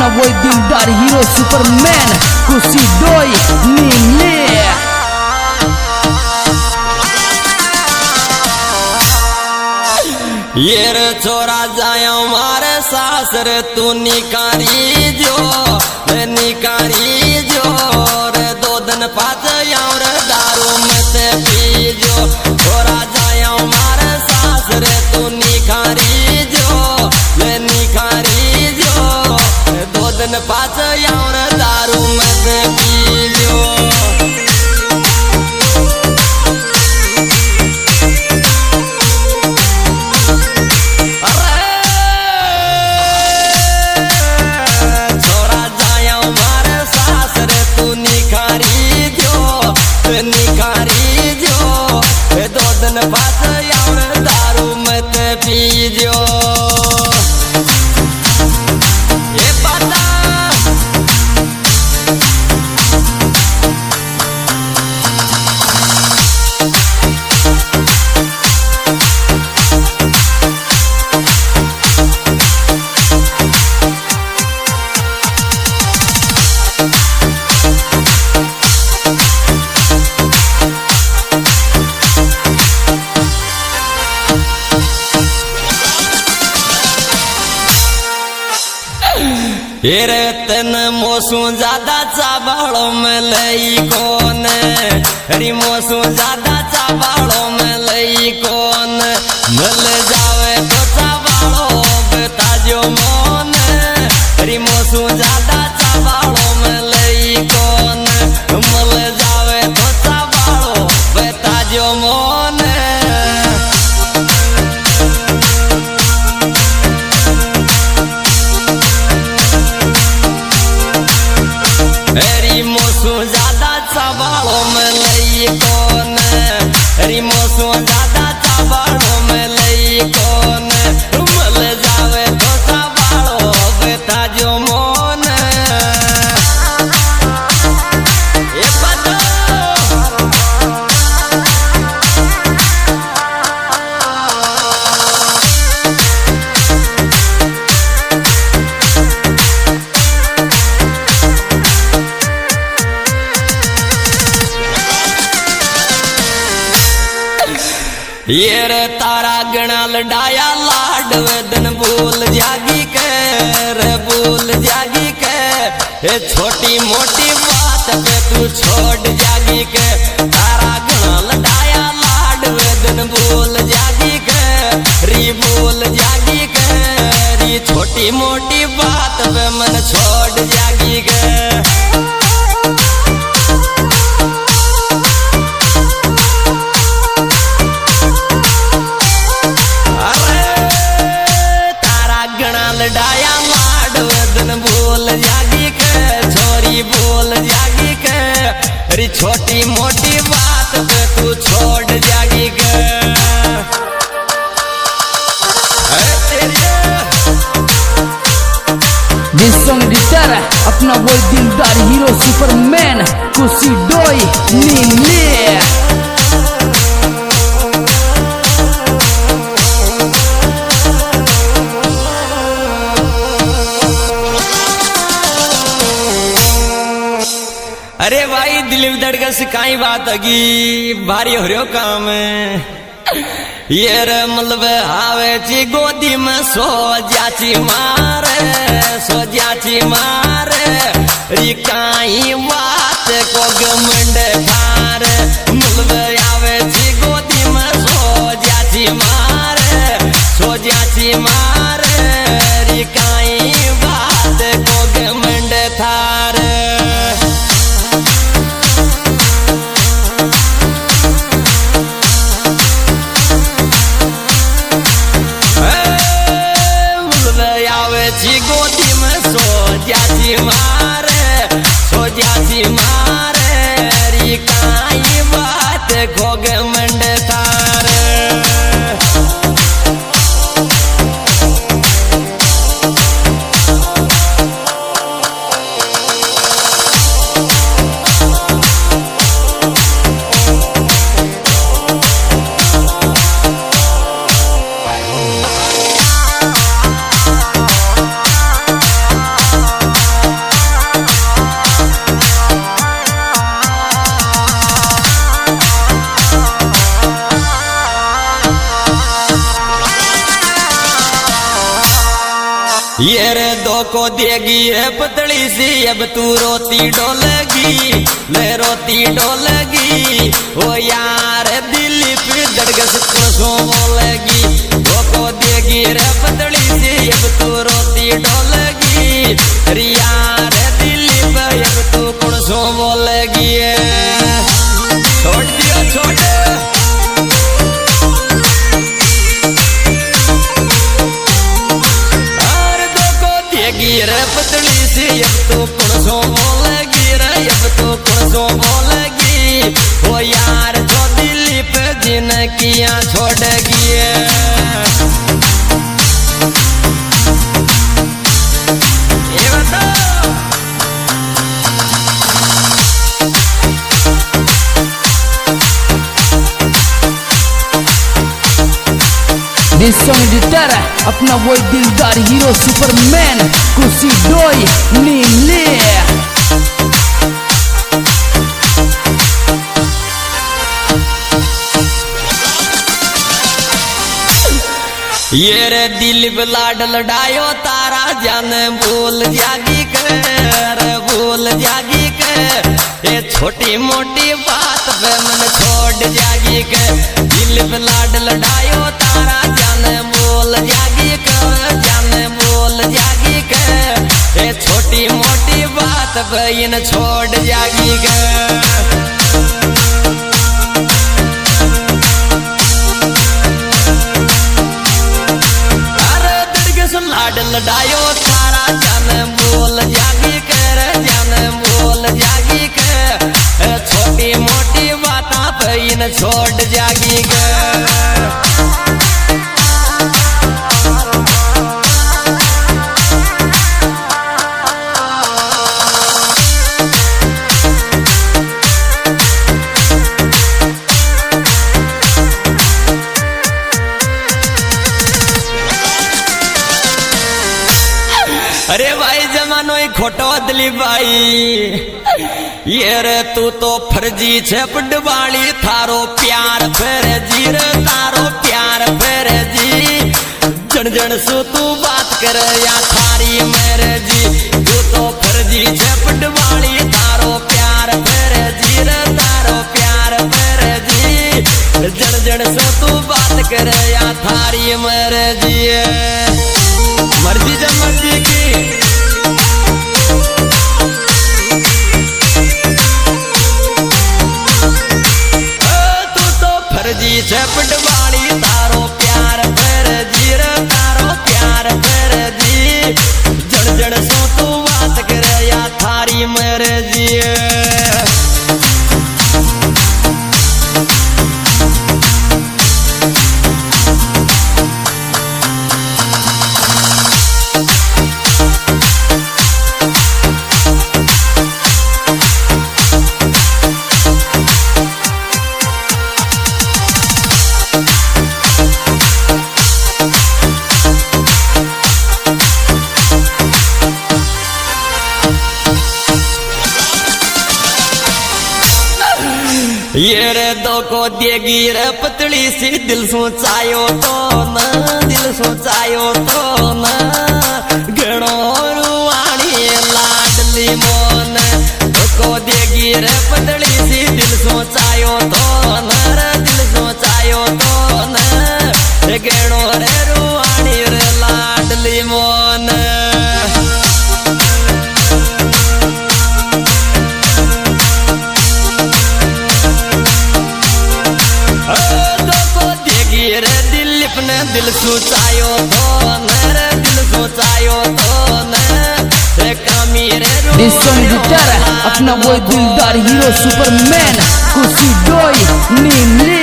अपना वही दिलदार हीरो सुपरमैन खुशी डोई नीले ये रे छोरा जायो मारे सासर तू निकारी जो हेरे तन मोसू ज़्यादा चाबाड़ो में लई कौन हरी मोसू ज़्यादा चाबाड़ो में लई कौन चाबाड़ो में लई कौन हरी मोसू ये रे तारा गणा लडाया लाड, वेदन भूल जागी के रे भूल जागी के ये छोटी मोटी बात पे तू छोड़ जागी के तारा गणा लडाया लाड, वेदन भूल जागी के री भूल जागी के री छोटी मोटी बात पे मन छोड़ जागी के छोटी मोटी बात पे तू छोड़ जागी सॉन्ग रिटर अपना वो दिलदार हीरो सुपरमैन खुशी डोई, नीले। दिलीप से काई बात अगी भारी हो रो काम। ये मतलब हावे ची गोदी में सो जाची मारे, सो जाची मारे। री काई बात को गमंड मारे मतलब को देगी, है पतली सी, अब तू रोती डोलेगी ले रोती डोलेगी। ओ यार, दिलीप दड़गस सो बोलेगी वो को देगी, रे पतली सी, अब तू रोती डोलेगी। अरे यार दिलीप, अब तू कौन सो बोलेगी छोड़ Song editor अपना वो दिलदार हीरो सुपरमैन कुशी डोई नीले ये रे दिल लाड लडायो, तारा जान भूल जागी कर भूल जागी कर। ये छोटी मोटी बात पे मन छोड़ जागी कर। दिल लाड लडायो जान जागी जागी कर। ये छोटी मोटी बात इन छोड़ जागी लडायो तारा जन बोल जागी कर, जन बोल जागी कर। छोटी मोटी बात इन छोड़ जागी कर। अरे भाई जमानो ही खोटो दली भाई। ये रे तू तो फर्जी छे पडवाली थारो प्यार, फेर जी रे तारो प्यार, फेर जी। जन जन सु तू बात कर या थारी मेरे जी। तू तो फर्जी छे पडवाली थारो प्यार, फेर जी रे तारो प्यार, फेर जी। जन जन सु तू बात कर या थारी मेरे जी। मर्ज़ी जब मर्ज़ी की फर्जी को देगी रे पतली सी, दिल सोचायो तो ना, दिल सोचायो तो ना। गणो रुवाणी लाडली मोन, को देगी रे पतली सी, दिल सोचायो तो सोचायो तो दिल सोचायो तो न कामी रे This song editor अपना वो दिलदार हीरो सुपरमैन कुशी डोई ये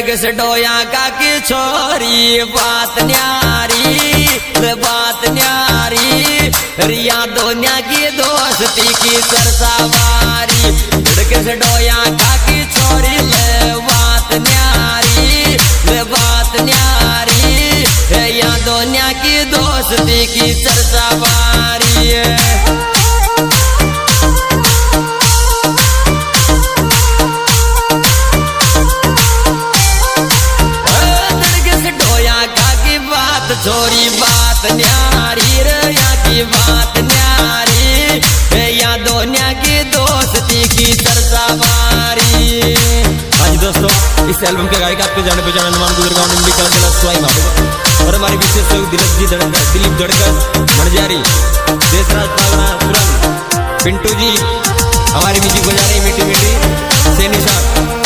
गस डोया का की छोरी, बात न्यारी बात न्यारी, रिया दोनिया की दोस्ती की सरसावारी। गस डोया का की छोरी बात न्यारी बात न्यारी, रिया दोनिया की दोस्ती की सरसावारी। इस एल्बम के गायक आपके जाने पहचाने अनुमान गुजर गाँव निम्बी कलम जिला स्वाई और हमारे विशेष सहयोग दिलीप जी धड़कर दिलीप धड़कर मणजारी, देशराज पावना सुरंग पिंटू जी, हमारी म्यूज़िक बजा रही मीठी मीठी, सैनी साहब।